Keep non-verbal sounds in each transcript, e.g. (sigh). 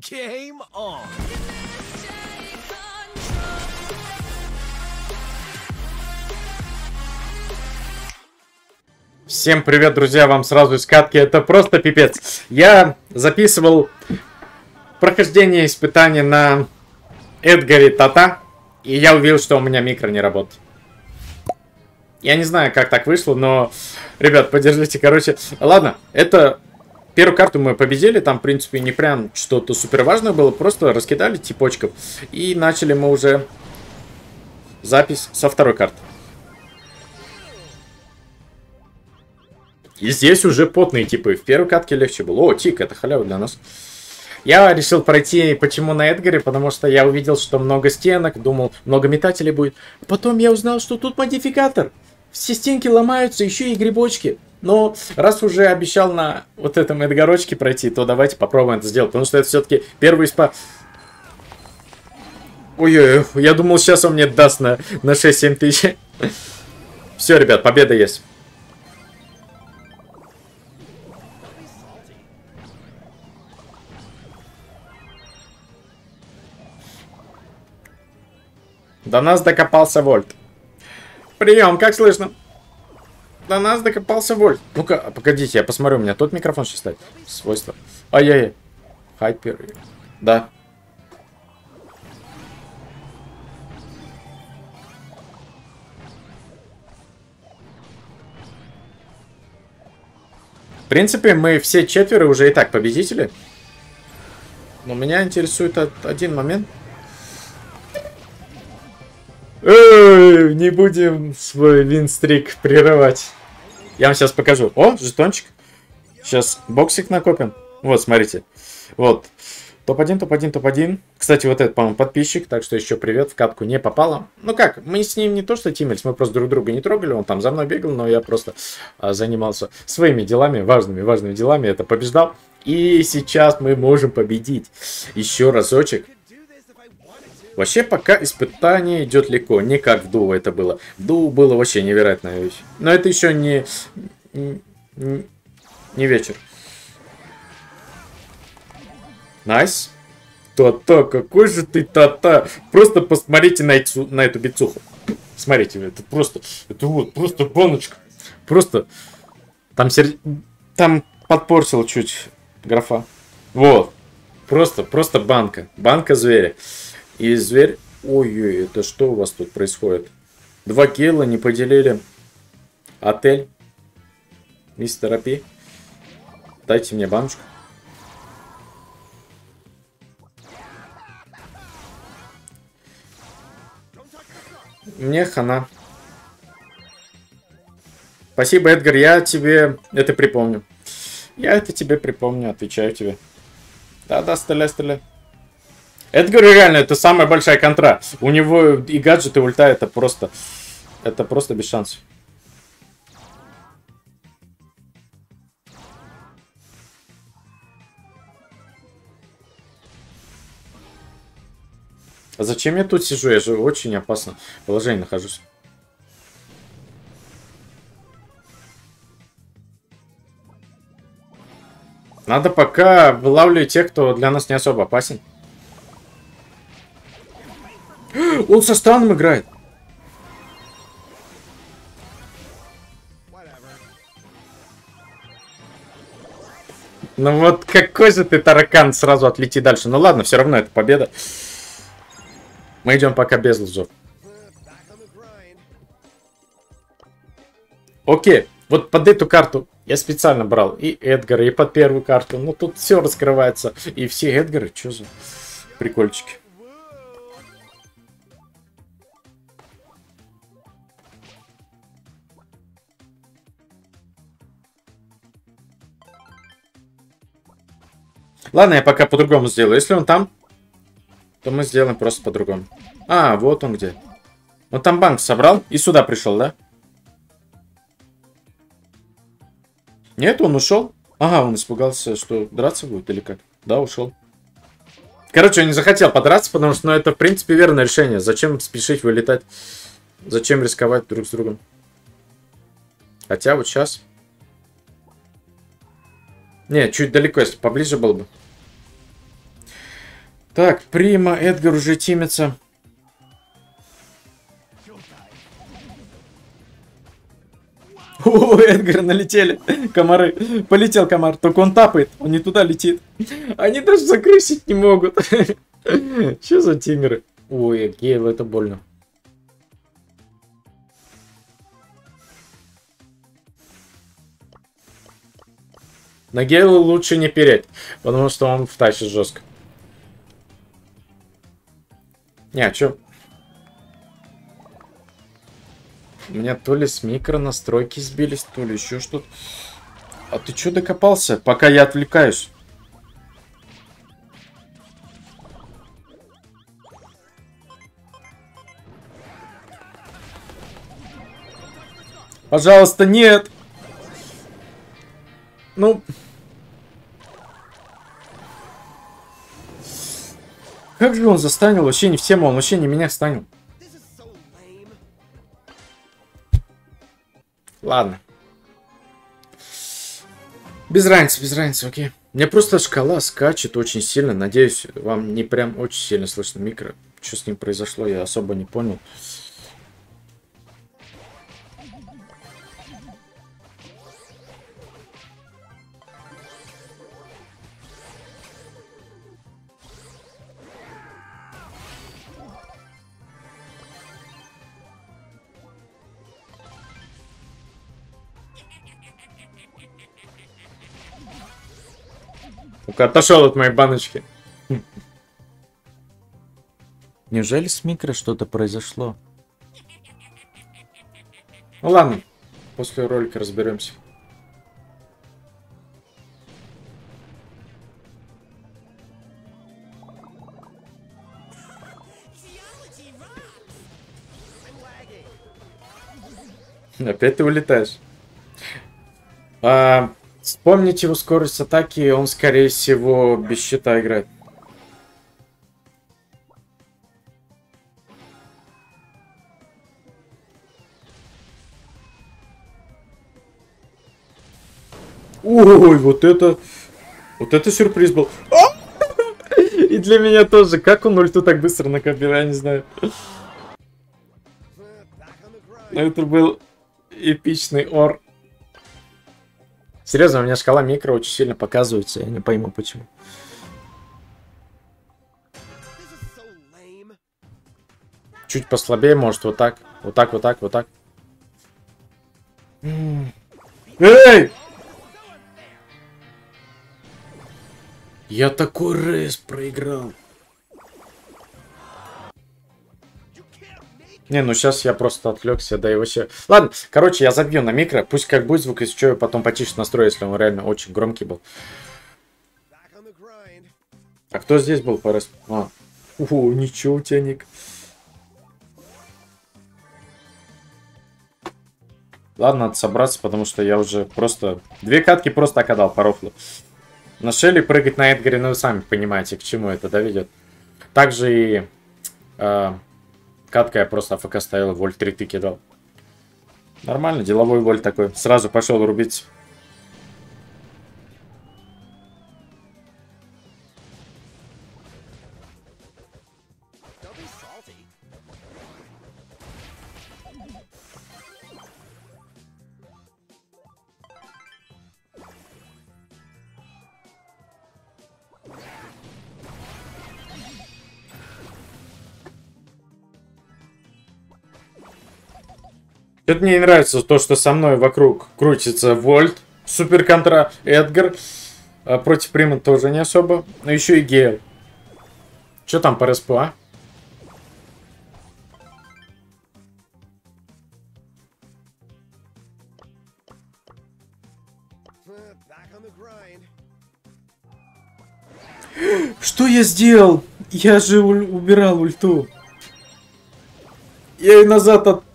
Game on! Всем привет, друзья, вам сразу из катки, это просто пипец. Я записывал прохождение испытания на Эдгаре Тата, и я увидел, что у меня микро не работает. Я не знаю, как так вышло, но, ребят, поддержите, короче. Ладно, это первую карту мы победили, там, в принципе, не прям что-то супер важное было, просто раскидали типочков. И начали мы уже запись со второй карты. И здесь уже потные типы. В первой катке легче было. О, тик, это халява для нас. Я решил пройти, почему на Эдгаре, потому что я увидел, что много стенок, думал, много метателей будет. Потом я узнал, что тут модификатор. Все стенки ломаются, еще и грибочки. Но раз уже обещал на вот этом Эдгарочке пройти, то давайте попробуем это сделать. Потому что это все-таки первый спа... Ой-ой, я думал, сейчас он мне даст на, на 6-7 тысяч. (laughs) Все, ребят, победа есть. До нас докопался Вольт. Прием, как слышно? До нас докопался Вольт. Ну-ка, погодите, я посмотрю, у меня тот микрофон сейчас стоит. Свойства. Ай-яй-яй. Хайпер. Да. В принципе, мы все четверо уже и так победители. Но меня интересует один момент. Эй, не будем свой винстрик прерывать. Я вам сейчас покажу. О, жетончик. Сейчас боксик накопим. Вот, смотрите. Вот. Топ-1, топ-1, топ-1. Кстати, вот этот, по-моему, подписчик, так что еще привет, в катку не попало. Ну как, мы с ним не то что тимились, мы просто друг друга не трогали, он там за мной бегал, но я просто а, занимался своими делами, важными, важными делами, это побеждал. И сейчас мы можем победить. Еще разочек. Вообще, пока испытание идет легко, не как в дуо это было. В дуо было вообще невероятная вещь. Но это еще не, не, не вечер. Nice. Та-та, какой же ты та-та. Просто посмотрите на эту, на эту бицуху. Смотрите, это просто, это вот, просто баночка. Просто, там, сер... там подпортил чуть графа. Вот. Просто, просто банка. Банка зверя. И зверь... Ой-ой, это что у вас тут происходит? Два килла не поделили. Отель. Мистер Апи. Дайте мне баночку. Мне хана. Спасибо, Эдгар, я тебе это припомню. Я это тебе припомню, отвечаю тебе. Да-да, стреляй, стреляй. Это, говорю, реально, это самая большая контра. У него и гаджеты, и ульта, это просто... Это просто без шансов. А зачем я тут сижу? Я же очень опасном положении нахожусь. Надо пока вылавливать тех, кто для нас не особо опасен. (gasps) Он со странным играет. Ну вот какой же ты таракан, сразу отлети дальше. Ну ладно, все равно это победа. Мы идем пока без лузов. Окей, вот под эту карту я специально брал и Эдгара, и под первую карту. Ну тут все раскрывается. И все Эдгары, что за прикольчики. Ладно, я пока по-другому сделаю. Если он там, то мы сделаем просто по-другому. А, вот он где. Он там банк собрал и сюда пришел, да? Нет, он ушел. Ага, он испугался, что драться будет или как? Да, ушел. Короче, он не захотел подраться, потому что, ну, это, в принципе, верное решение. Зачем спешить вылетать? Зачем рисковать друг с другом? Хотя вот сейчас... Не, чуть далеко, если поближе был бы. Так, Прима, Эдгар уже тимится. О, Эдгар налетели комары. Полетел комар, только он тапает, он не туда летит. Они даже закрысить не могут. (laughs) Что за тимеры? Ой, Гейл, это больно. На Гейлу лучше не переть, потому что он втащит жестко. Не, а чё? У меня то ли с микро настройки сбились, то ли еще что-то. А ты чё докопался, пока я отвлекаюсь? Пожалуйста, нет! Ну... Как же он застанил? Вообще не в тему, он вообще не меня станил. Ладно. Без разницы, без разницы, окей. Мне просто шкала скачет очень сильно. Надеюсь, вам не прям очень сильно слышно микро. Что с ним произошло, я особо не понял. Отошел от моей баночки. Неужели с микро что-то произошло? Ну ладно, после ролика разберемся. Опять ты улетаешь. А, Вспомните его скорость атаки, он, скорее всего, без щита играет. Ой, вот это... Вот это сюрприз был. (laughs) И для меня тоже. Как он ульту так быстро накопил, я не знаю. Это был эпичный ор. Серьезно, у меня шкала микро очень сильно показывается, я не пойму почему. Чуть послабее, может, вот так. Вот так, вот так, вот так. Эй! Я такой рейс проиграл. Не, ну сейчас я просто отвлекся, да и вообще... Ладно, короче, я забью на микро, пусть как будет звук, если что, я потом потише настрою, если он реально очень громкий был. А кто здесь был по рас... А. О, ничего у тебя, Ник. Ладно, надо собраться, потому что я уже просто... Две катки просто окадал по рофлу. На Шелли прыгать на Эдгаре, ну вы сами понимаете, к чему это доведет. Также и... Э, Катка я просто АФК ставил, вольт 3 ты кидал. Нормально, деловой вольт такой. Сразу пошел рубить. Это мне не нравится то, что со мной вокруг крутится Вольт, Супер Контра, Эдгар. А против Прима тоже не особо. Но еще и Гейл. Что там по РСП, а? Что я сделал? Я же убирал ульту. Я и назад от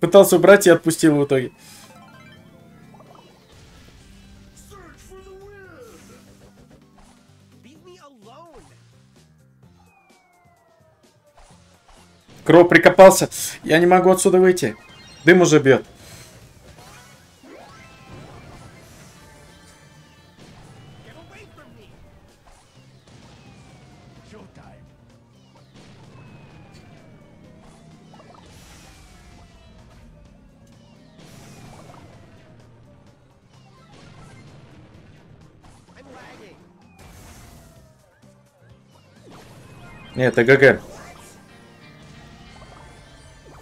Пытался убрать и отпустил в итоге. Кро прикопался. Я не могу отсюда выйти. Дым уже бьет. Нет, это ГГ.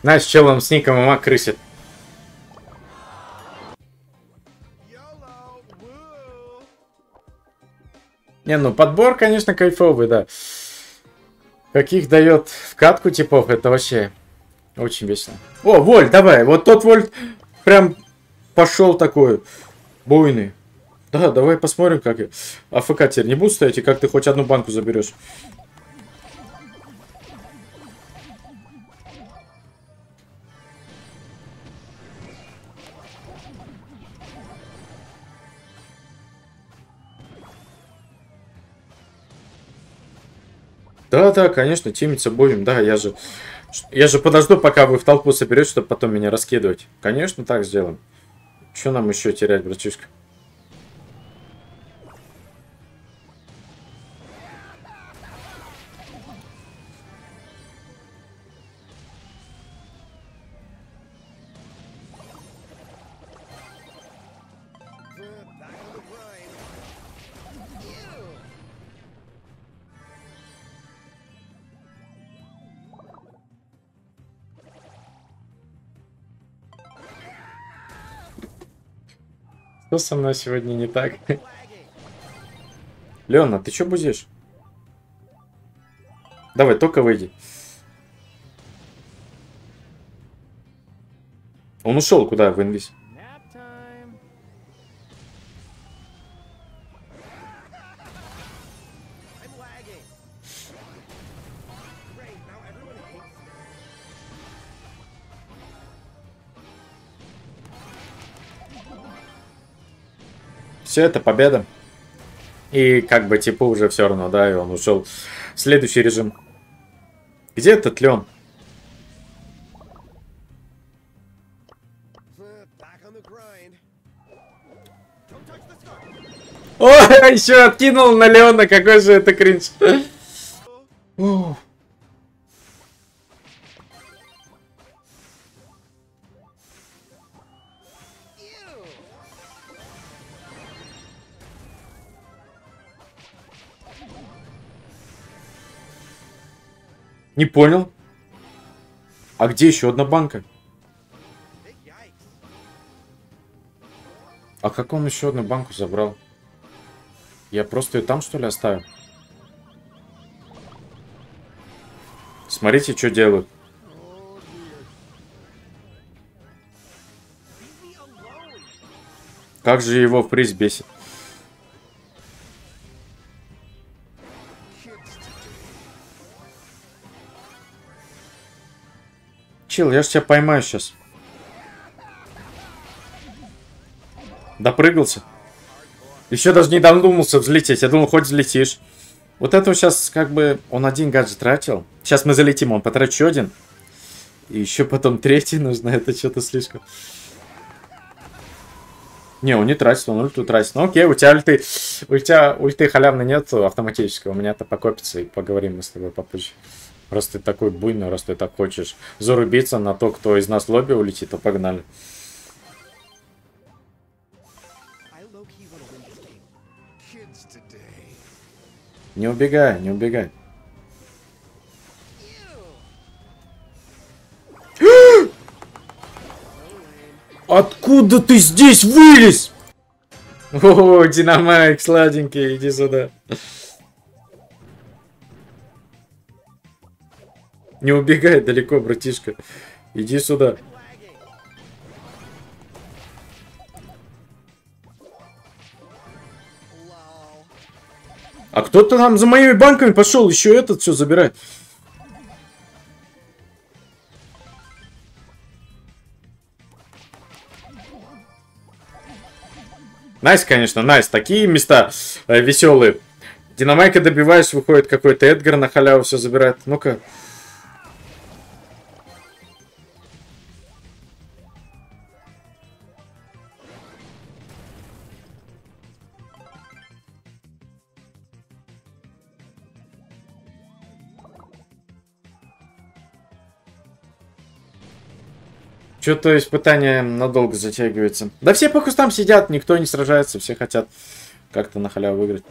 Знаешь, челом с ником МА крысит. Не, ну подбор, конечно, кайфовый, да. Каких дает в катку типов, это вообще очень весело. О, Вольт, давай, вот тот Вольт прям пошел такой буйный. Да, давай посмотрим, как я. АФК теперь не буду стоять, и как ты хоть одну банку заберешь. Да, да, конечно, тимиться будем, да, я же... Я же подожду, пока вы в толпу соберете, чтобы потом меня раскидывать. Конечно, так сделаем. Что нам еще терять, братишка? Что со мной сегодня не так? Леона, ты что бузишь? Давай, только выйди. Он ушел куда в инвиз? Все, это победа. И как бы типа уже все равно, да, и он ушел в следующий режим. Где этот Леон? О, (laughs) еще откинул на Леона, какой же это кринж. Не понял. А где еще одна банка? А как он еще одну банку забрал? Я просто ее там, что ли, оставил? Смотрите, что делают. Как же его в приз бесит. Чил, я же тебя поймаю сейчас. Допрыгался. Еще даже не додумался взлететь. Я думал, хоть взлетишь. Вот это сейчас как бы он один гаджет тратил. Сейчас мы залетим, он еще один. И еще потом третий нужно. Это что-то слишком. Не, он не тратит, он ульту тратит. Ну окей, у тебя ульты, у тебя ульты халявной нет автоматического. У меня это покопится и поговорим мы с тобой попозже. Раз ты такой буйный, раз ты так хочешь зарубиться на то, кто из нас лобби улетит, то погнали. Не убегай, не убегай. Откуда ты здесь вылез? О, Динамайк, сладенький, иди сюда. Не убегай далеко, братишка. Иди сюда. А кто-то там за моими банками пошел, еще этот все забирать. Nice, конечно, nice. Такие места э, веселые. Динамайка добиваешь, выходит какой-то Эдгар на халяву все забирает. Ну-ка. Что-то испытание надолго затягивается. Да все по кустам сидят, никто не сражается, все хотят как-то на халяву выиграть.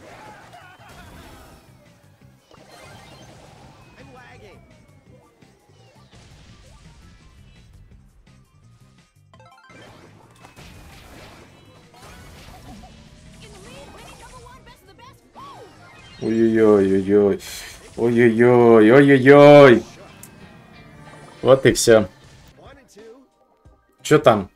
Ой-ой-ой-ой-ой. Ой-ой-ой, ой-ой-ой. Вот и все. Что там?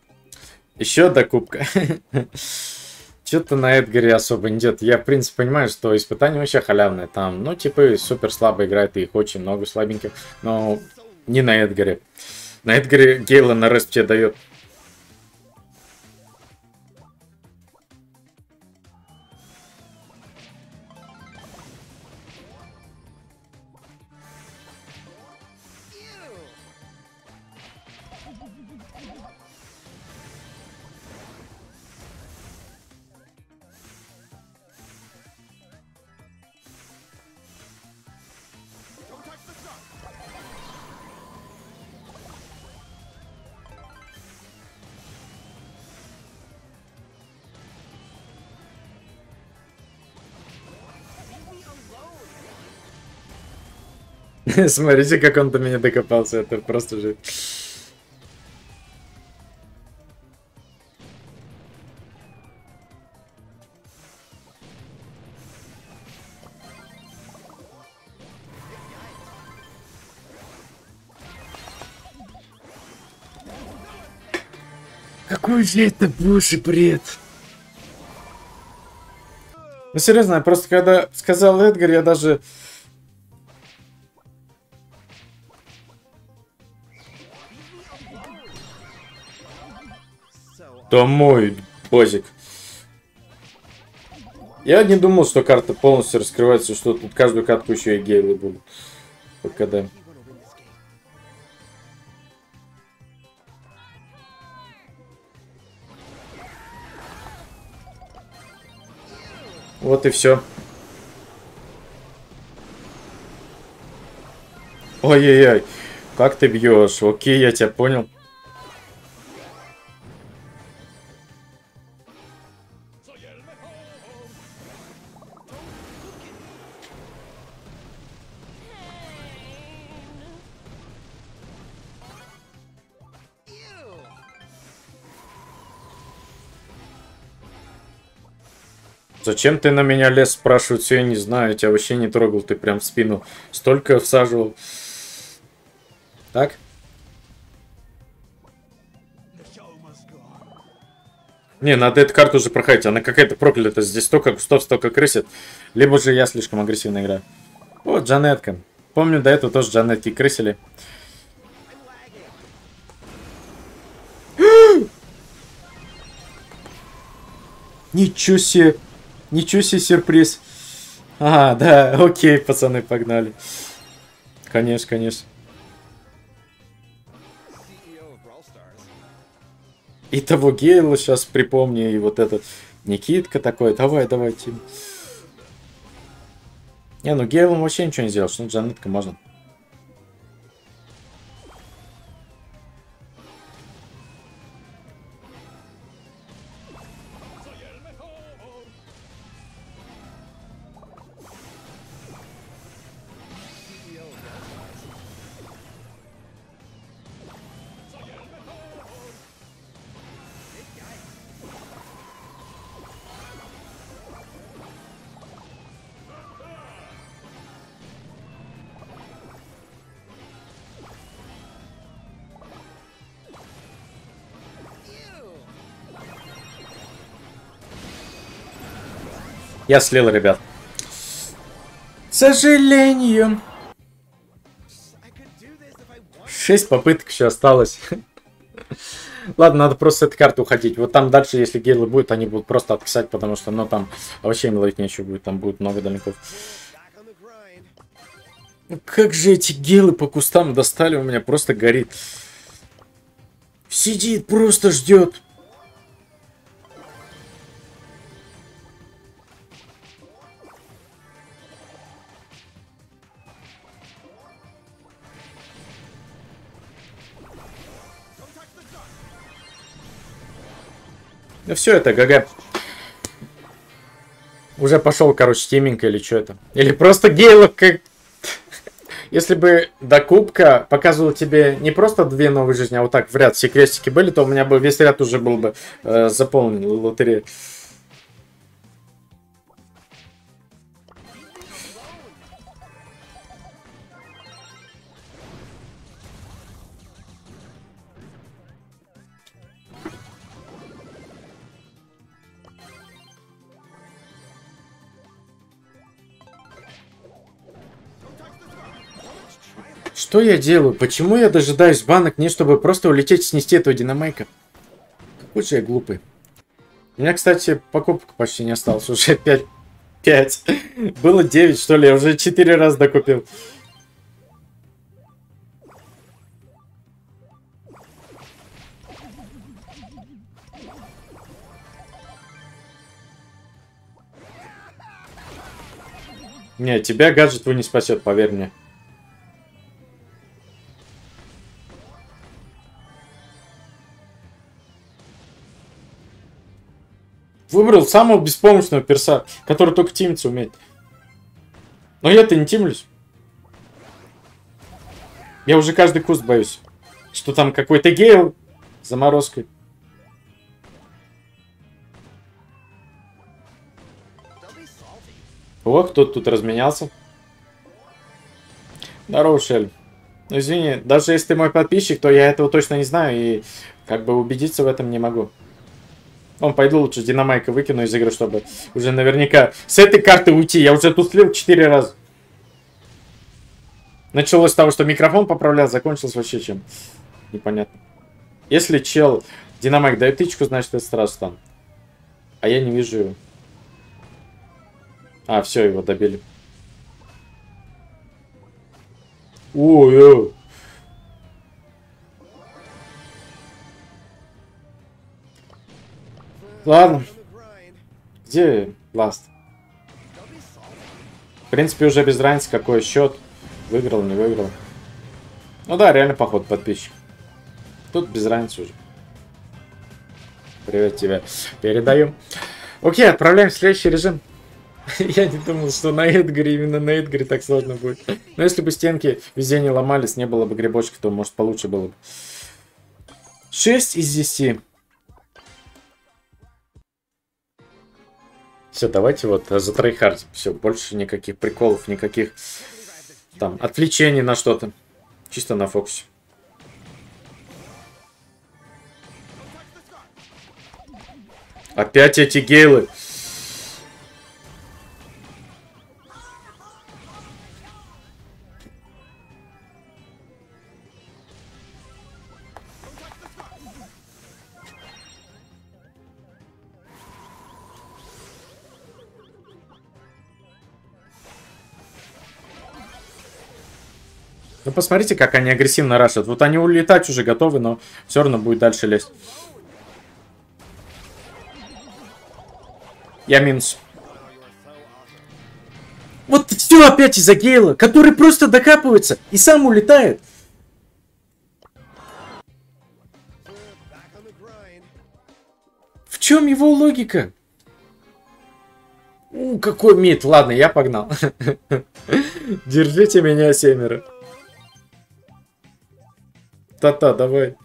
Еще до кубка. (laughs) Что-то на Эдгаре особо не идет. Я, в принципе, понимаю, что испытания вообще халявные. Там, ну, типа, супер слабо играет, их очень много слабеньких. Но не на Эдгаре. На Эдгаре Гейла на тебе дает (laughs) Смотрите, как он до меня докопался. Это просто же... Какой же это боже бред? Ну серьезно, я просто когда сказал Эдгар, я даже Да мой базик. Я не думал, что карта полностью раскрывается, что тут каждую катку еще и гейлы будут. ПКД. Вот и все. Ой-ой-ой, как ты бьешь? Окей, я тебя понял. Зачем ты на меня лез, спрашивают, все, я не знаю, я тебя вообще не трогал, ты прям в спину столько всаживал. Так? Не, надо эту карту уже проходить, она какая-то проклята, здесь столько кустов, столько крысит. Либо же я слишком агрессивно играю. Вот, Джанетка. Помню, до этого тоже Джанетки крысили. (gasps) Ничего себе! Ничего себе сюрприз. А, да, (laughs) окей, пацаны, погнали. Конечно, конечно. И того Гейла сейчас припомни, и вот этот Никитка такой. Давай, давай, Тим. Не, ну Гейлом вообще ничего не сделаешь. Ну, Джанетка можно. Я слил, ребят. К сожалению. Шесть попыток еще осталось. (laughs) Ладно, надо просто с этой карты уходить. Вот там дальше, если гейлы будут, они будут просто откисать, потому что, ну, там вообще им ловить нечего будет. Там будет много далеков. Ну, как же эти гейлы по кустам достали, у меня просто горит. Сидит, просто ждет. Ну все, это ГГ. Уже пошел, короче, тиминг или что это. Или просто гейлов как... Если бы до кубка показывал тебе не просто две новые жизни, а вот так в ряд все крестики были, то у меня бы весь ряд уже был бы э, заполнен лотереей. Что я делаю? Почему я дожидаюсь банок не чтобы просто улететь снести этого динамайка? Какой же я глупый. У меня, кстати, покупок почти не осталось. Уже 5. 5. Было 9, что ли. Я уже 4 раза докупил. Не, тебя гаджет не спасет, поверь мне. Выбрал самого беспомощного перса, который только тимиться умеет. Но я-то не тимлюсь. Я уже каждый куст боюсь. Что там какой-то гейл заморозкой. О, кто тут разменялся. Здорово, Шель. Ну, извини, даже если ты мой подписчик, то я этого точно не знаю и как бы убедиться в этом не могу. Он пойду лучше динамайка выкину из игры, чтобы уже наверняка с этой карты уйти. Я уже тут слил 4 раза. Началось с того, что микрофон поправлял, закончилось вообще чем. Непонятно. Если чел динамайк дает тычку, значит это сразу там. А я не вижу его. А, все, его добили. Ой, ой. Ладно. Где ласт? В принципе, уже без разницы, какой счет. Выиграл, не выиграл. Ну да, реально поход подписчик. Тут без разницы уже. Привет тебе. Передаю. Окей, отправляем в следующий режим. (laughs) Я не думал, что на Эдгаре, именно на Эдгаре так сложно будет. Но если бы стенки везде не ломались, не было бы грибочка, то может получше было бы. 6 из 10. Все, давайте вот за трейхард. Все, больше никаких приколов, никаких там отвлечений на что-то. Чисто на фокусе. Опять эти гейлы. Ну, посмотрите, как они агрессивно рашат. Вот они улетать уже готовы, но все равно будет дальше лезть. Я минус. Вот все опять из-за Гейла, который просто докапывается и сам улетает. В чем его логика? У, какой мид. Ладно, я погнал. (laughs) Держите меня, семеро. Та-та, давай.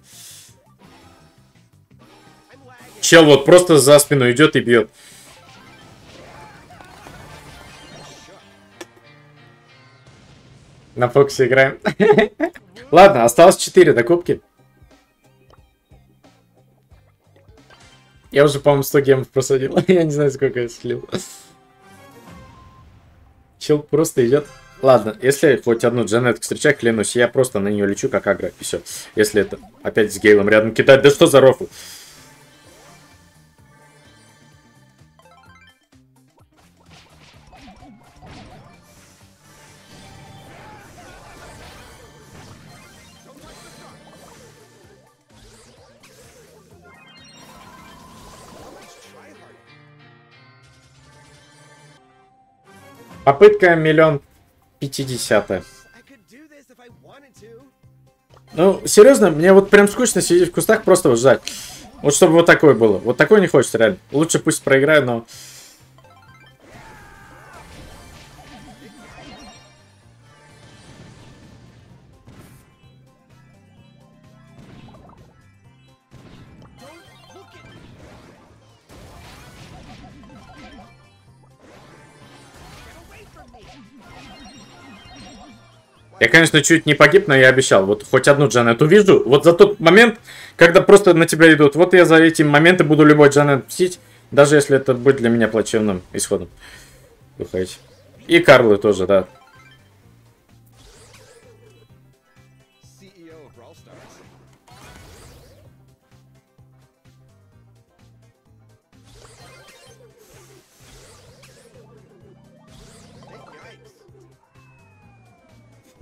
Чел вот просто за спину идет и бьет. На Фоксе играем. (laughs) Ладно, осталось 4 докупки. Я уже, по-моему, 100 гемов просадил. (laughs) я не знаю, сколько я слил. Чел просто идет. Ладно, если хоть одну Джанет встречаю, клянусь, я просто на нее лечу как агро, и все. Если это опять с Гейлом рядом кидать, да что за рофл? Попытка миллион 50 Ну, серьезно, мне вот прям скучно сидеть в кустах, просто вот ждать. Вот чтобы вот такое было. Вот такое не хочется реально. Лучше пусть проиграю, но... конечно, чуть не погиб, но я обещал. Вот хоть одну Джанет увижу. Вот за тот момент, когда просто на тебя идут. Вот я за эти моменты буду любой Джанет мстить. Даже если это будет для меня плачевным исходом. Выходить. И Карлы тоже, да.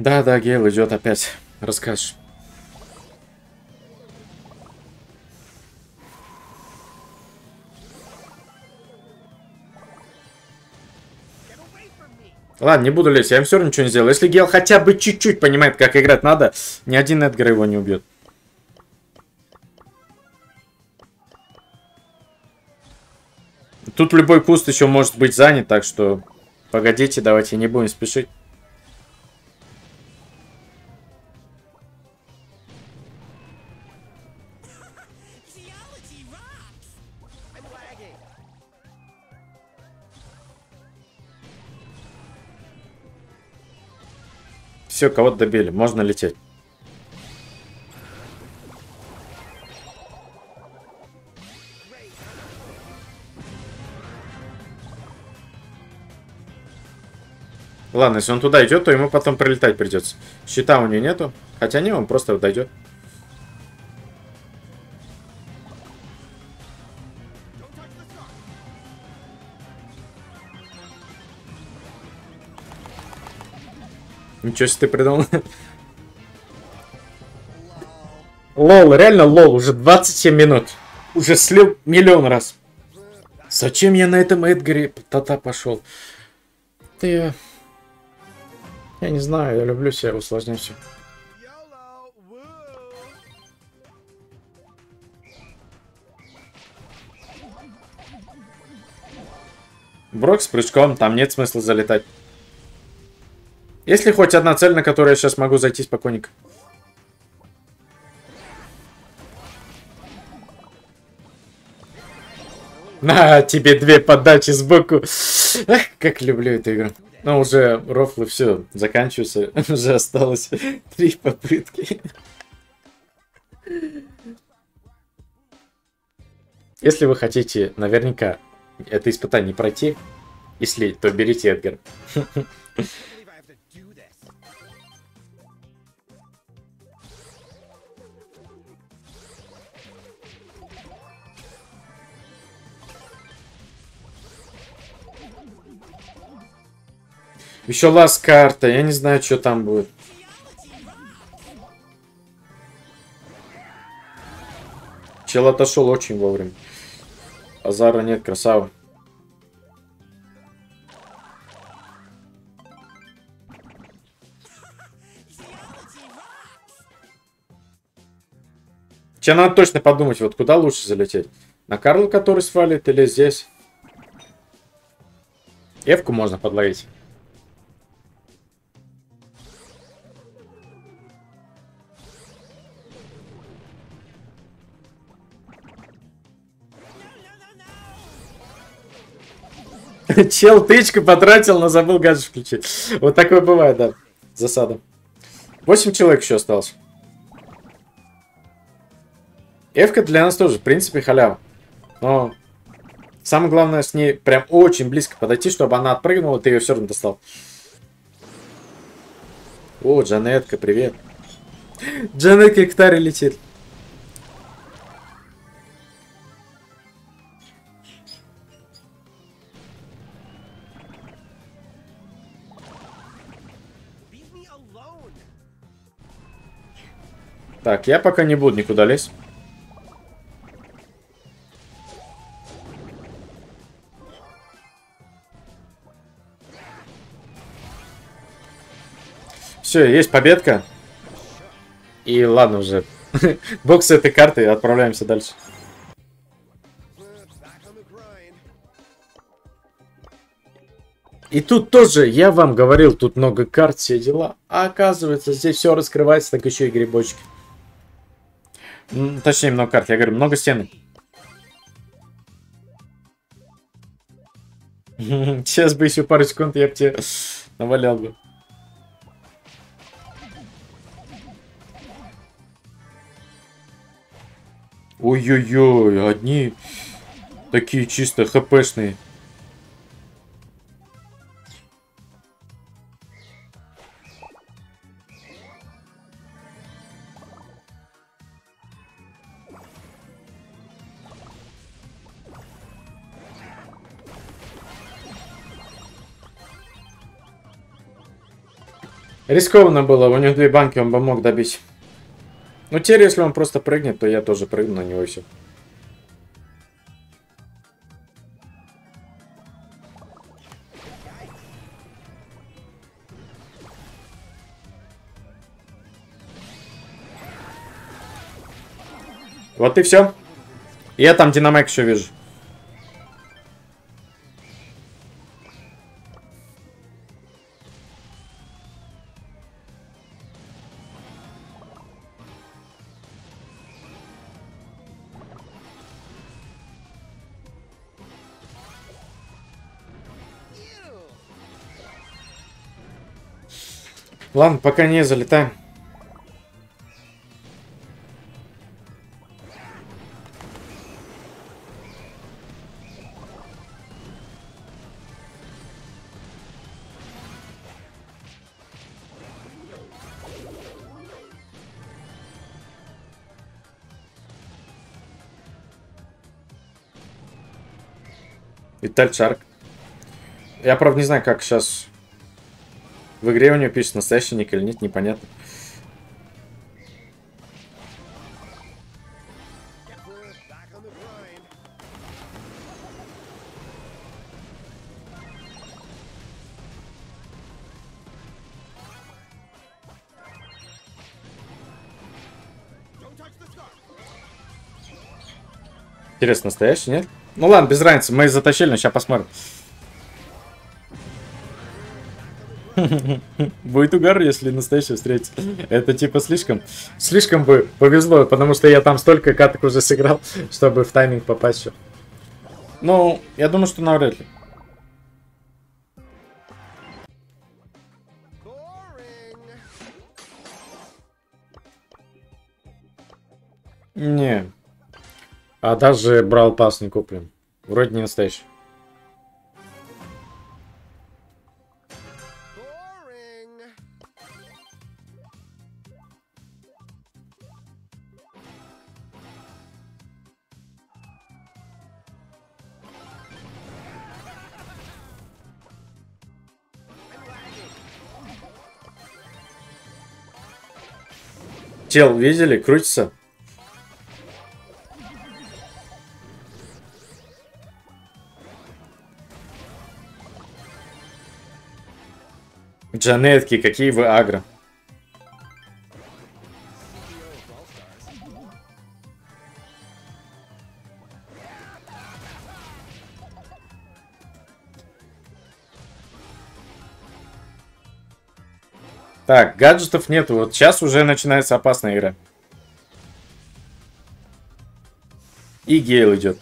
Да, да, Гейл идет опять. Расскажешь. Ладно, не буду лезть, я им все равно ничего не сделал. Если Гел хотя бы чуть-чуть понимает, как играть надо, ни один Эдгар его не убьет. Тут любой куст еще может быть занят, так что погодите, давайте не будем спешить. Все, кого-то добили. Можно лететь. Ладно, если он туда идет, то ему потом прилетать придется. Щита у него нету. Хотя не, он просто дойдет. Ничего себе ты придумал. Лол, реально лол, уже 27 минут. Уже слил миллион раз. Зачем я на этом Эдгаре тата пошел? Ты... Я не знаю, я люблю себя усложнять все. Брок с прыжком, там нет смысла залетать. Есть ли хоть одна цель, на которую я сейчас могу зайти спокойненько? На тебе две подачи сбоку. Ах, как люблю эту игру. Но уже рофлы все заканчиваются. (laughs) Уже осталось (laughs) три попытки. Если вы хотите наверняка это испытание пройти, если, то берите Эдгар. (laughs) Еще лас карта. Я не знаю, что там будет. Чел отошел очень вовремя. Азара нет, красава. Че надо точно подумать, вот куда лучше залететь? На Карла, который свалит, или здесь? Эвку можно подловить. (laughs) Чел тычку потратил, но забыл гаджет включить. Вот такое бывает, да. Засада. 8 человек еще осталось. Эвка для нас тоже, в принципе, халява. Но самое главное с ней прям очень близко подойти, чтобы она отпрыгнула, ты ее все равно достал. О, Джанетка, привет. (laughs) Джанетка к летит. Так, я пока не буду никуда лезть. Все, есть победка. И ладно уже. (laughs) Бокс этой карты, отправляемся дальше. И тут тоже, я вам говорил, тут много карт, все дела. А оказывается, здесь все раскрывается, так еще и грибочки. Точнее, много карт, я говорю, много стены. (laughs) Сейчас бы еще пару секунд, я бы тебе навалял бы. Ой-ой-ой, одни такие чисто хпшные. Рискованно было, у него две банки, он бы мог добить. Ну теперь, если он просто прыгнет, то я тоже прыгну на него и все. Вот и все. Я там динамик еще вижу. Ладно, пока не залетаем. Виталь Чарк. Я, правда, не знаю, как сейчас в игре у него пишет настоящий ник или нет, непонятно. Интересно, настоящий, нет? Ну ладно, без разницы, мы затащили, но сейчас посмотрим. Будет угар, если настоящий встретится. Это типа слишком... Слишком бы повезло, потому что я там столько каток уже сыграл, чтобы в тайминг попасть. Ну, я думаю, что навряд ли. Не. А даже брал пас не куплен. Вроде не настоящий. Тел видели? Крутится. Джанетки, какие вы агро. Так, гаджетов нету. Вот сейчас уже начинается опасная игра. И Гейл идет.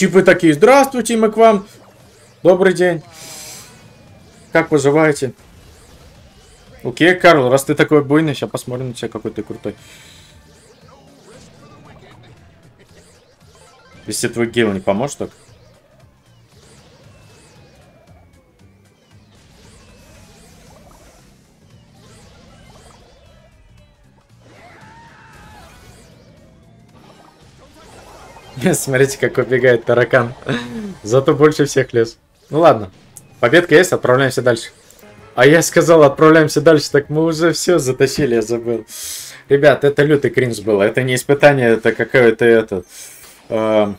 Чипы такие, здравствуйте, мы к вам. Добрый день. Как поживаете? Окей, Карл, раз ты такой буйный, сейчас посмотрим на тебя, какой ты крутой. Если твой гейл не поможет, так? (laughs) Смотрите, как убегает таракан. Зато больше всех лез. Ну ладно. Победка есть, отправляемся дальше. А я сказал, отправляемся дальше, так мы уже все затащили, я забыл. Ребят, это лютый кринж было. Это не испытание, это какое-то это... Э,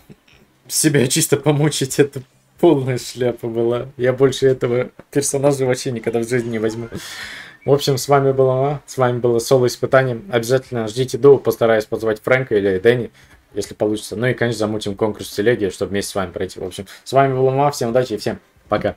себя чисто помучить, это полная шляпа была. Я больше этого персонажа вообще никогда в жизни не возьму. В общем, с вами было с вами было соло испытание. Обязательно ждите до, постараюсь позвать Фрэнка или Дэнни, если получится. Ну и, конечно, замутим конкурс в телеге, чтобы вместе с вами пройти. В общем, с вами был Ма, всем удачи и всем пока.